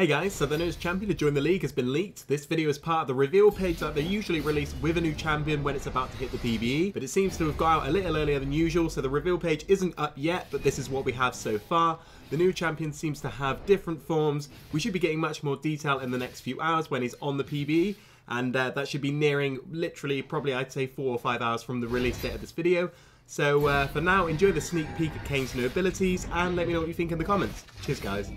Hey guys, so the newest champion to join the league has been leaked. This video is part of the reveal page that they usually release with a new champion when it's about to hit the PBE, but it seems to have gone out a little earlier than usual, so the reveal page isn't up yet, but this is what we have so far. The new champion seems to have different forms. We should be getting much more detail in the next few hours when he's on the PBE, and uh, that should be nearing literally probably I'd say four or five hours from the release date of this video. So uh, for now, enjoy the sneak peek at Kayn's new abilities, and let me know what you think in the comments. Cheers guys.